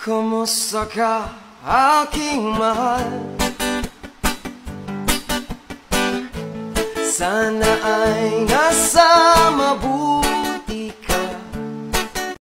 Kumusta ka, aking mahal? Sana ay nasa